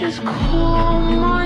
Just call my